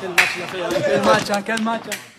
Quel match, il a